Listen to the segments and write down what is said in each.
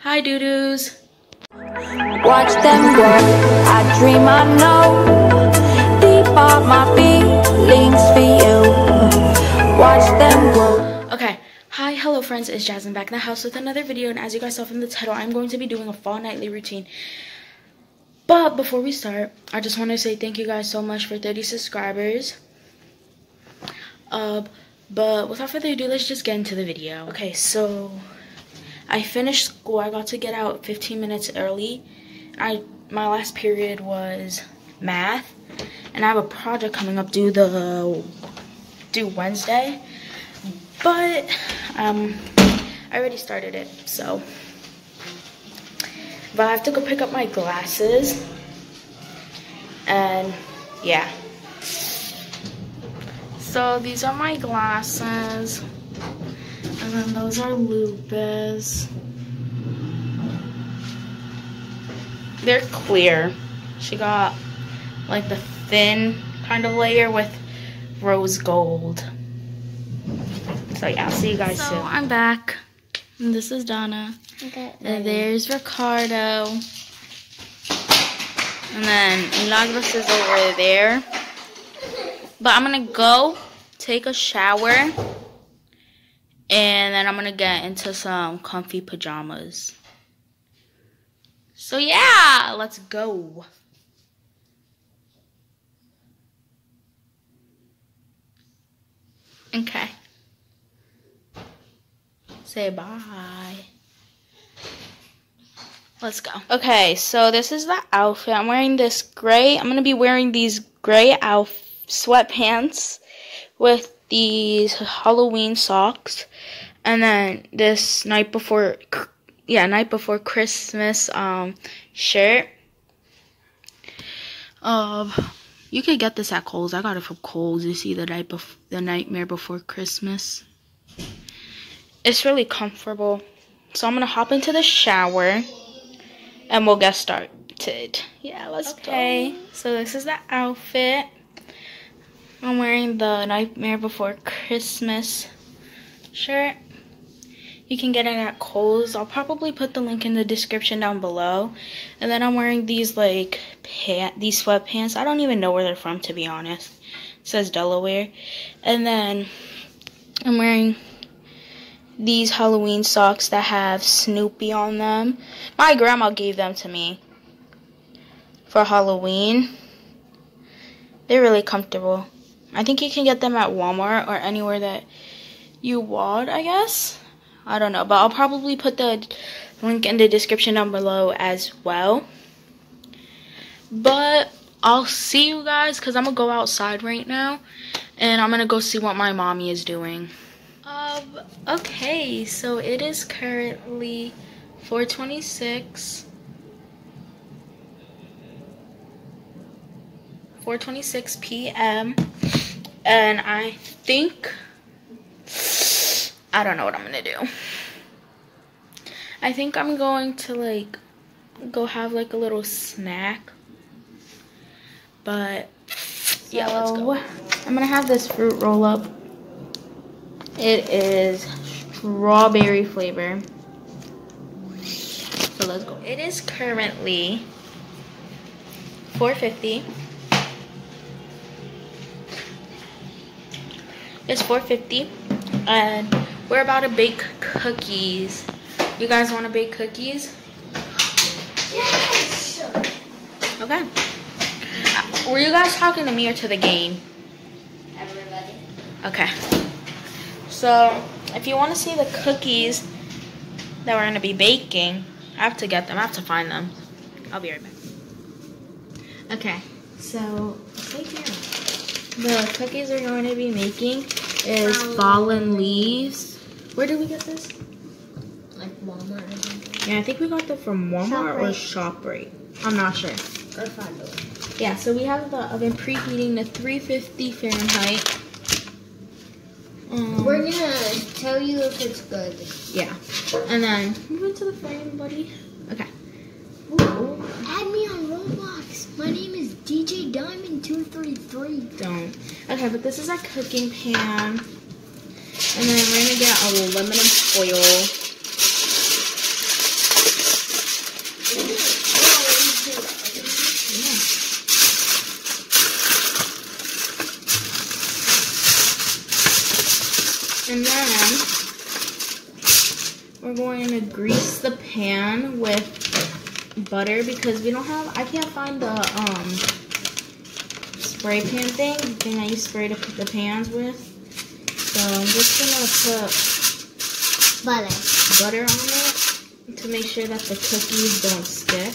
Hi, doo-doos. Watch them grow. I dream I know. Deep are my feelings for you. Watch them grow. Okay. Hi, hello friends, it's Jasmine back in the house with another video and as you guys saw from the title, I'm going to be doing a fall nightly routine. But before we start, I just want to say thank you guys so much for 30 subscribers. Uh, but without further ado, let's just get into the video. Okay, so I finished school. I got to get out 15 minutes early. I my last period was math, and I have a project coming up due the due Wednesday. But um, I already started it, so. But I have to go pick up my glasses, and yeah. So these are my glasses. And then those are Lupus. They're clear. She got like the thin kind of layer with rose gold. So yeah, I'll see you guys so soon. I'm back. And this is Donna. Okay. And there's Ricardo. And then Milagros is over there. But I'm gonna go take a shower. And then I'm gonna get into some comfy pajamas. So yeah, let's go. Okay. Say bye. Let's go. Okay, so this is the outfit. I'm wearing this gray. I'm going to be wearing these gray sweatpants with these Halloween socks. And then this night before, yeah, night before Christmas um, shirt. Um, you could get this at Kohl's. I got it from Kohl's. You see the night bef the nightmare before Christmas. It's really comfortable. So I'm gonna hop into the shower, and we'll get started. Yeah, let's okay. go. So this is the outfit. I'm wearing the Nightmare Before Christmas shirt. You can get it at Kohl's. I'll probably put the link in the description down below. And then I'm wearing these like pant these sweatpants. I don't even know where they're from to be honest. It says Delaware. And then I'm wearing these Halloween socks that have Snoopy on them. My grandma gave them to me for Halloween. They're really comfortable. I think you can get them at Walmart or anywhere that you want, I guess. I don't know, but I'll probably put the link in the description down below as well. But I'll see you guys because I'm going to go outside right now. And I'm going to go see what my mommy is doing. Um, okay, so it is currently 426. 4.26 p.m. And I think I don't know what I'm gonna do. I think I'm going to like go have like a little snack. But yeah, let's go. I'm gonna have this fruit roll up. It is strawberry flavor. So let's go. It is currently 450. It's 450 and we're about to bake cookies. You guys want to bake cookies? Yes! Okay. Uh, were you guys talking to me or to the game? Everybody. Okay. So, if you want to see the cookies that we're going to be baking, I have to get them. I have to find them. I'll be right back. Okay. So, stay tuned. The cookies we're going to be making is fallen leaves. Where did we get this? Like Walmart or something. Yeah, I think we got them from Walmart or ShopRite. I'm not sure. Or Five Yeah, so we have the oven preheating to 350 Fahrenheit. Um, We're gonna tell you if it's good. Yeah. And then move into the frame, buddy. Okay. Ooh. Add me on Roblox. My name is DJ Diamond two, three, three don't. Okay, but this is a cooking pan. And then we're going to get aluminum foil. And then we're going to grease the pan with butter because we don't have, I can't find the, um, spray pan thing, the thing that you spray to put the pans with. So I'm just gonna put Butter. butter on it to make sure that the cookies don't stick.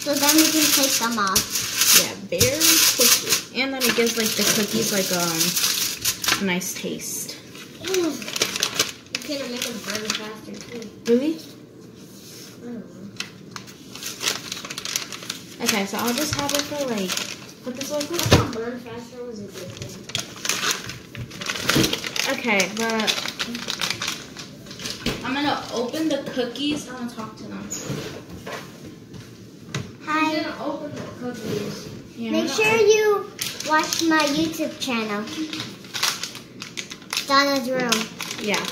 So then we can take them off. Yeah, very quickly. And then it gives like the cookies like um, a nice taste. You can make them burn faster too. Really? Okay, so I'll just have it for like, put this like I thought burn faster was a good thing. Okay, but I'm gonna open the cookies. I'm gonna talk to them. Hi. open the cookies. Yeah, Make sure gonna you watch my YouTube channel. Donna's Room. Yeah.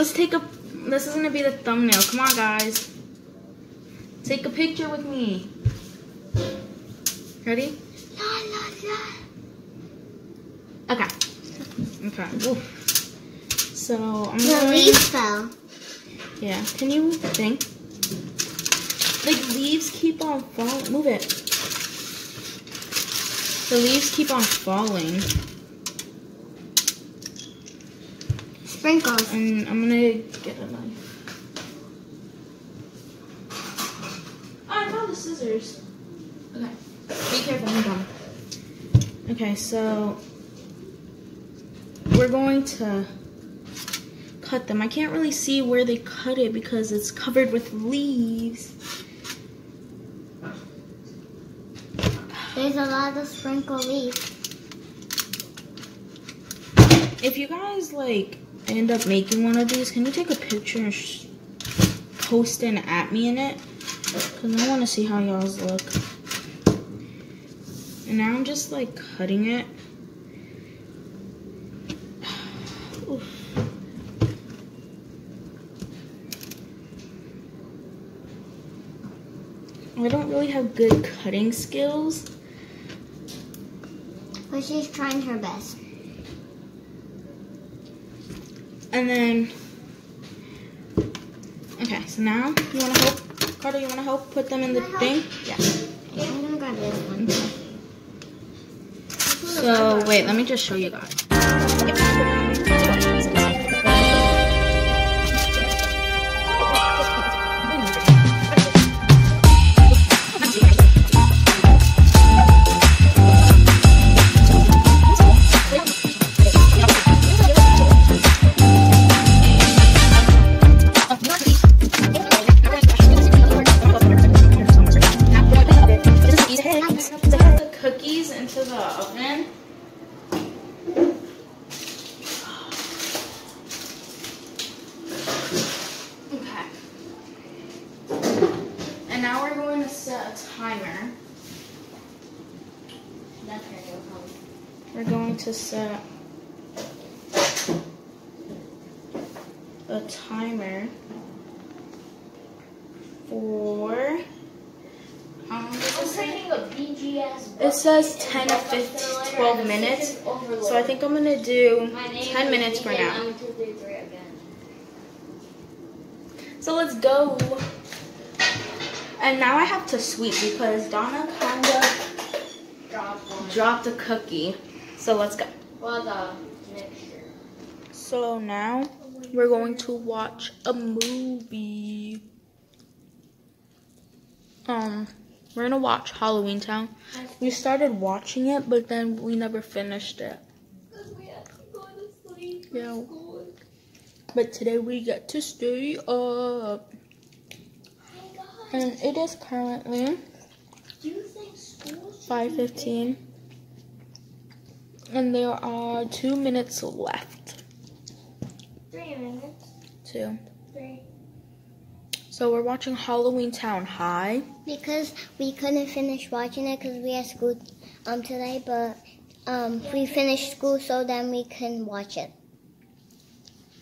Let's take a. This is gonna be the thumbnail. Come on, guys. Take a picture with me. Ready? La la la. Okay. Okay. So I'm The going. leaf fell. Yeah. Can you think? Like leaves keep on falling. Move it. The leaves keep on falling, Sprinkles. and I'm gonna get a knife. Oh, I found the scissors. Okay. Be careful. Hold on. Okay, so we're going to cut them. I can't really see where they cut it because it's covered with leaves. There's a lot of sprinkle leaf. If you guys like end up making one of these, can you take a picture and post an at me in it? Because I want to see how y'all's look. And now I'm just like cutting it. I don't really have good cutting skills. But she's trying her best. And then, okay, so now you want to help, Carter, you want to help put them in the thing? Yeah. I'm gonna grab this one. So, wait, let me just show you guys. Going to a timer for um, I'm creating a BGS. it says 10 to 15, 12 minutes. So I think I'm gonna do 10 minutes for now. So let's go. And now I have to sweep because Donna kind of Drop dropped a cookie. So let's go. Well, the mixture. So now we're going to watch a movie. Um, we're gonna watch Halloween Town. We started watching it, but then we never finished it. to to. Yeah. But today we get to stay up. And it is currently Do you think school should 5.15. And there are two minutes left. Three minutes. Two. Three. So we're watching Halloween Town High. Because we couldn't finish watching it because we had school um today, but um we finished school so then we can watch it.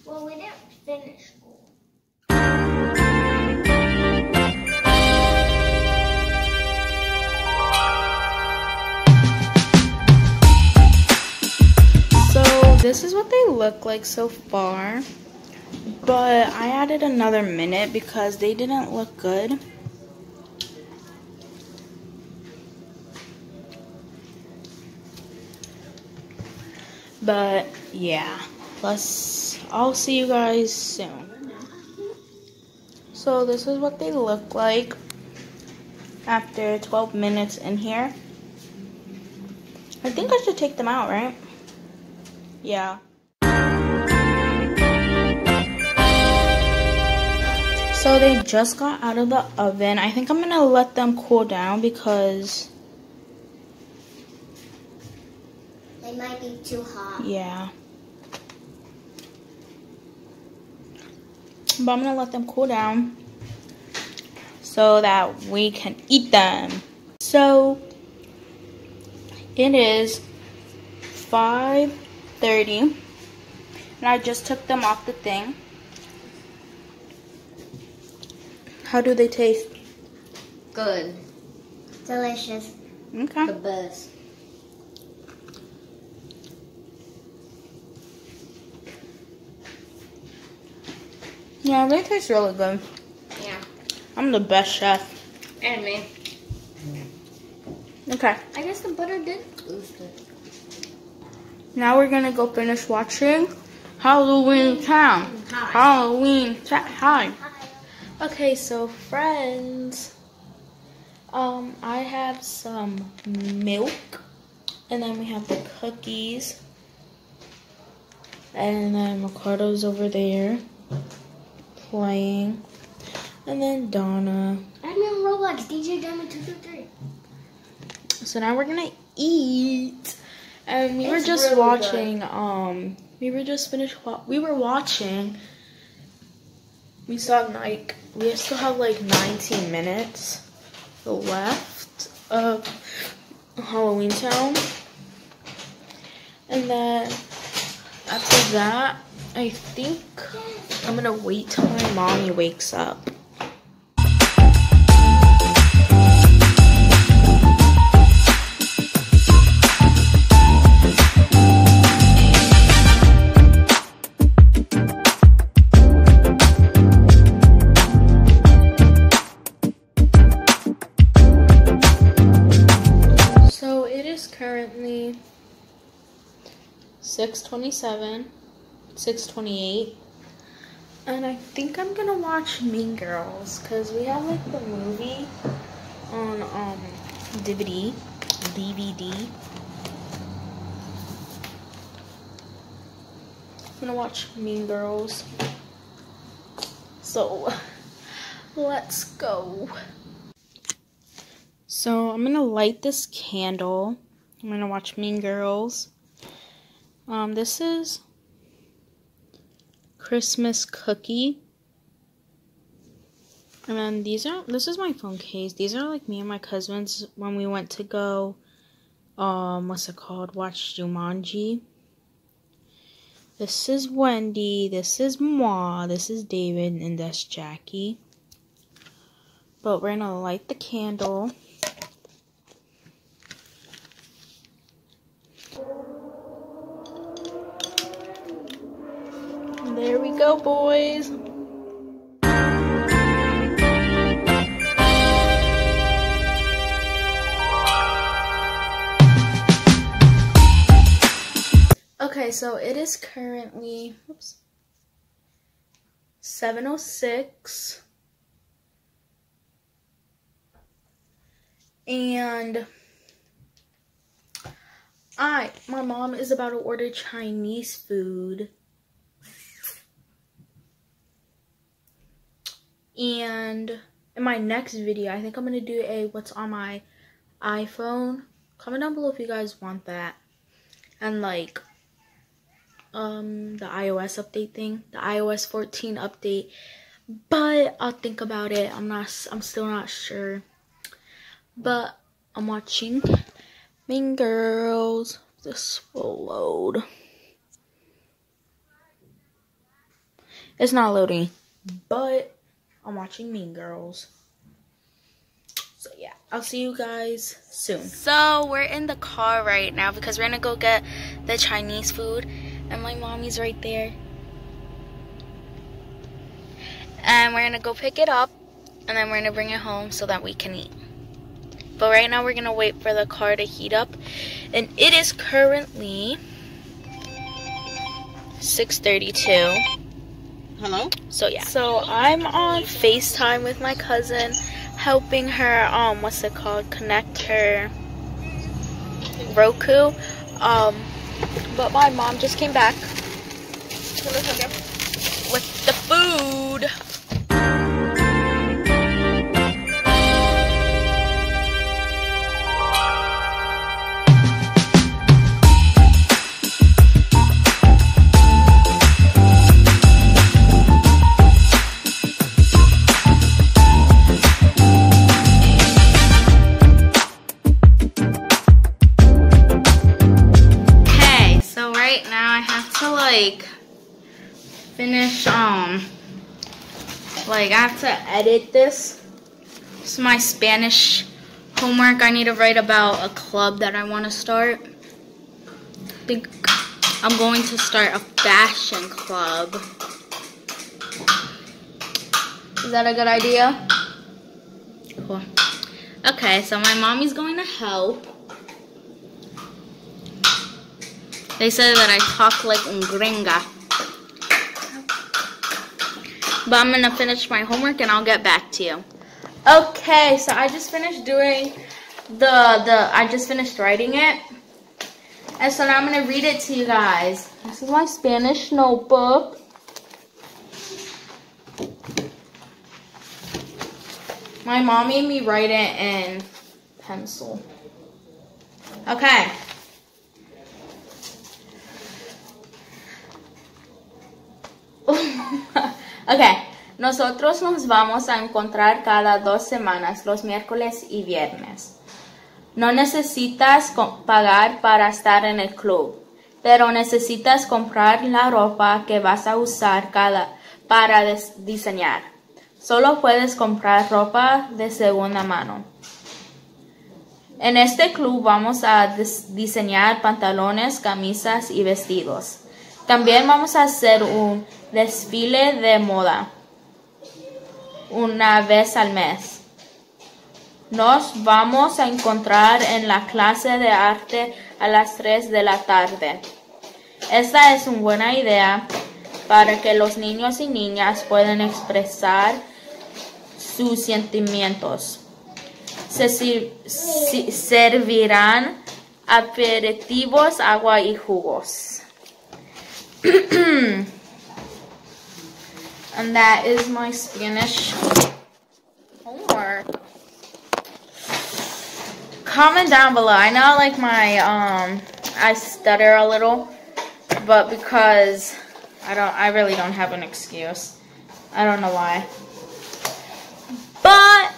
Well, we didn't finish this is what they look like so far. But I added another minute because they didn't look good. But yeah, let's I'll see you guys soon. So this is what they look like after 12 minutes in here. I think I should take them out, right? Yeah. So they just got out of the oven. I think I'm gonna let them cool down because They might be too hot. yeah. But I'm gonna let them cool down so that we can eat them. So it is 5:30 and I just took them off the thing. How do they taste? Good. Delicious. Okay. The best. Yeah, they taste really good. Yeah. I'm the best chef. And me. Okay. I guess the butter did boost it. Now we're gonna go finish watching Halloween Town. Hi. Halloween Town. Hi. Okay, so friends, um, I have some milk, and then we have the cookies, and then Ricardo's over there playing, and then Donna. I'm in Roblox, DJ Diamond 223. So now we're gonna eat. And we were just really watching, um, we were just finished, wa- we were watching. We saw like, we still have like 19 minutes left of Halloween Town. And then after that, I think I'm gonna wait till my mommy wakes up. Currently 627, 628. And I think I'm gonna watch Mean Girls because we have like the movie on um DVD. DVD. I'm gonna watch Mean Girls. So let's go. So I'm gonna light this candle. I'm gonna watch Mean Girls. Um, this is Christmas cookie. And then these are this is my phone case. These are like me and my cousins when we went to go um what's it called? Watch Jumanji. This is Wendy, this is Ma, this is David, and that's Jackie. But we're gonna light the candle. There we boys. Okay, so it is currently oops, 706 and I my mom is about to order Chinese food. And in my next video, I think I'm going to do a what's on my iPhone. Comment down below if you guys want that. And like um the iOS update thing, the iOS 14 update. But I'll think about it. I'm not I'm still not sure. But I'm watching Mean Girls. This will load. It's not loading, but I'm watching Mean Girls. So yeah, I'll see you guys soon. So we're in the car right now because we're gonna go get the Chinese food. And my mommy's right there. And we're gonna go pick it up and then we're gonna bring it home so that we can eat. But right now we're gonna wait for the car to heat up. And it is currently 6:32. Hello? So yeah. So I'm on FaceTime with my cousin, helping her um what's it called? Connect her Roku. Um but my mom just came back with the food. I have to edit this. It's my Spanish homework. I need to write about a club that I want to start. I think I'm going to start a fashion club. Is that a good idea? Cool. Okay, so my mommy's going to help. They said that I talk like gringa. But I'm gonna finish my homework and I'll get back to you. Okay, so I just finished doing the the I just finished writing it. And so now I'm gonna read it to you guys. This is my Spanish notebook. My mom made me write it in pencil. Okay. ok, nosotros nos vamos a encontrar cada dos semanas, los miércoles y viernes. No necesitas pagar para estar en el club, pero necesitas comprar la ropa que vas a usar cada para diseñar. Solo puedes comprar ropa de segunda mano. En este club vamos a dis- diseñar pantalones, camisas y vestidos. También vamos a hacer un desfile de moda una vez al mes. Nos vamos a encontrar en la clase de arte a las 3 de la tarde. Esta es una buena idea para que los niños y niñas puedan expresar sus sentimientos. Se servirán aperitivos, agua y jugos. and that is my Spanish homework. Comment down below. I know like my um I stutter a little, but because I don't I really don't have an excuse. I don't know why. But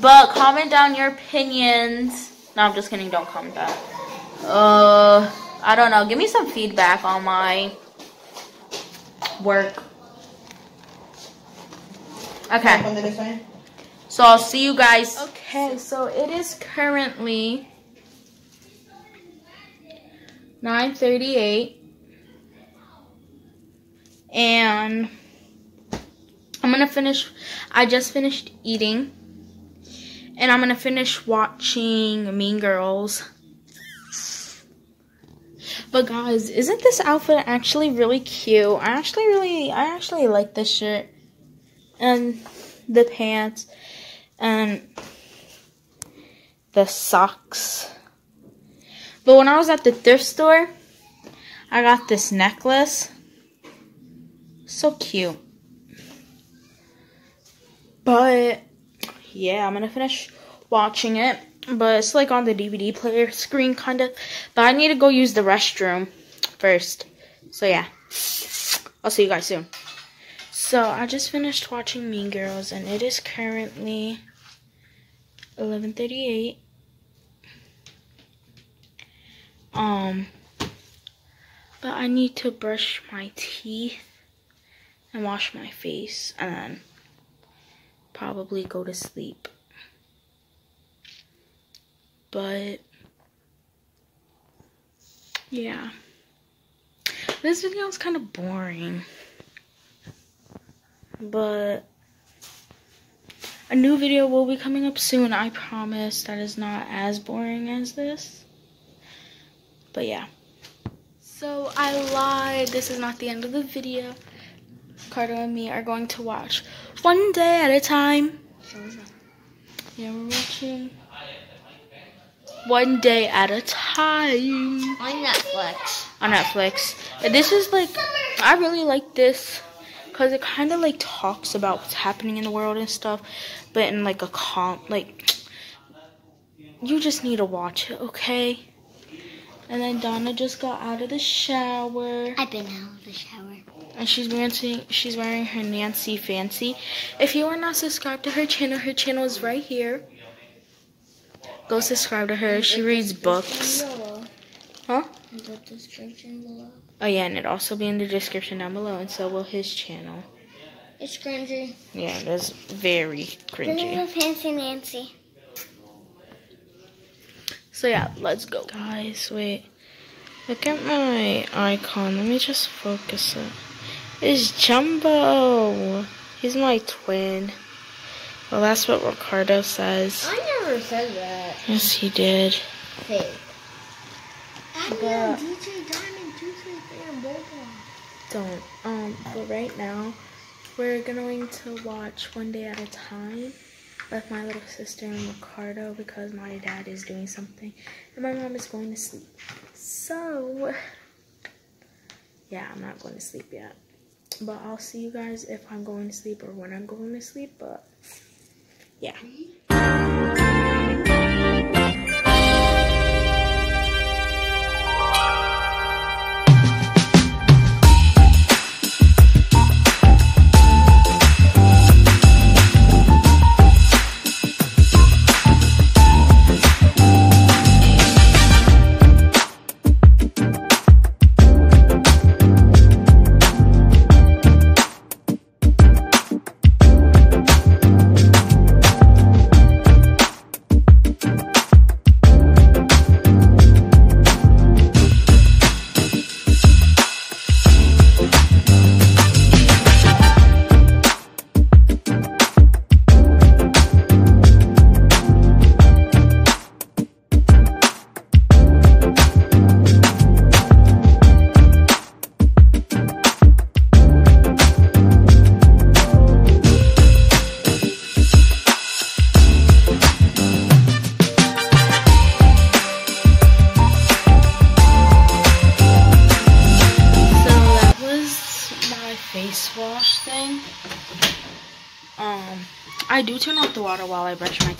but comment down your opinions. No, I'm just kidding. Don't comment that. Uh, I don't know. Give me some feedback on my work. Okay. So I'll see you guys. Okay, so it is currently 9:38 and I'm going to finish I just finished eating and I'm going to finish watching Mean Girls. But guys, isn't this outfit actually really cute? I actually really I actually like this shirt and the pants and the socks. But when I was at the thrift store, I got this necklace. So cute. But yeah, I'm gonna finish watching it. But it's like on the DVD player screen kind of. But I need to go use the restroom first. So yeah. I'll see you guys soon. So I just finished watching Mean Girls and it is currently 11:38. Um but I need to brush my teeth and wash my face and then probably go to sleep. But yeah. This video is kind of boring. But a new video will be coming up soon. I promise that is not as boring as this. But yeah. So I lied. This is not the end of the video. Carter and me are going to watch one day at a time. Yeah, we're watching one day at a time On Netflix. on Netflix. And this is like, I really like this because it kind of like talks about what's happening in the world and stuff, but in like a calm, like, you just need to watch it, okay? And then Donna just got out of the shower. I've been out of the shower. and she's wearing she's wearing her Nancy Fancy. If you are not subscribed to her channel, her channel is right here. Go subscribe to her. She reads books. Huh? The description below. Oh yeah, and it'll also be in the description down below, and so will his channel. It's cringy. Yeah, it is very cringy. fancy Nancy. So yeah, let's go. Guys, wait. Look at my icon. Let me just focus it. It's Jumbo. He's my twin. Well, that's what Ricardo says. I never said that. Yes, he did. Fake. But- DJ Diamond 233 and Boba. Don't. Um, but right now, we're going to watch One Day at a Time with my little sister and Ricardo because my dad is doing something and my mom is going to sleep. So, yeah, I'm not going to sleep yet. But I'll see you guys if I'm going to sleep or when I'm going to sleep. But, yeah.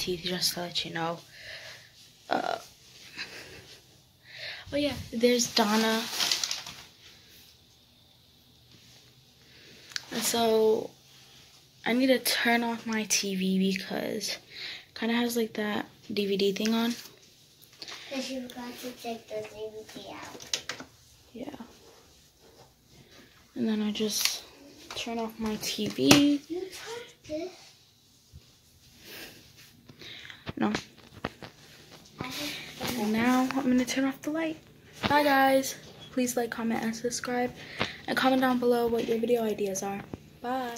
Teeth, just to let you know. Uh, oh yeah, there's Donna. And so I need to turn off my TV because kind of has like that DVD thing on. Because you forgot to take the DVD out. Yeah. And then I just turn off my TV. No. And now I'm to turn off the light. Bye, guys. Please like, comment, and subscribe. And comment down below what your video ideas are. Bye.